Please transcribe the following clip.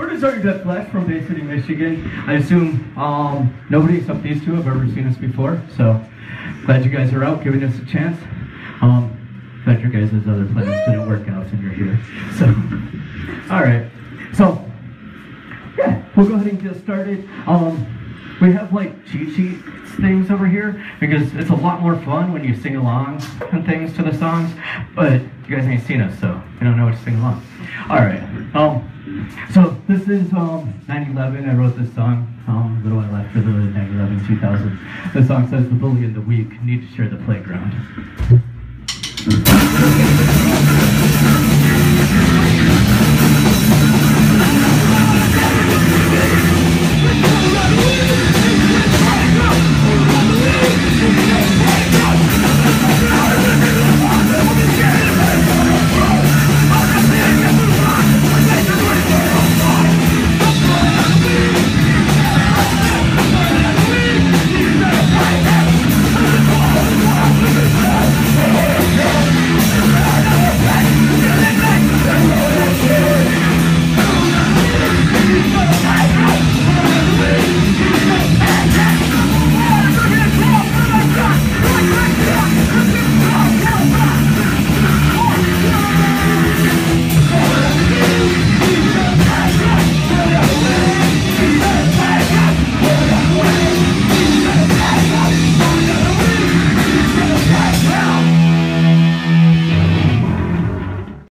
we're Art Dead Flesh from Bay City, Michigan. I assume um, nobody except these two have ever seen us before, so glad you guys are out giving us a chance. Um, glad your guys' other plans didn't work out and you're here. So, all right. So, yeah, we'll go ahead and get started. Um, we have like cheat sheet things over here because it's a lot more fun when you sing along and things to the songs. But you guys ain't seen us, so you don't know what to sing along. All right. Um, so this is um 9/11. I wrote this song um, a little while after the 9/11 2000. The song says the bully and the weak need to share the playground.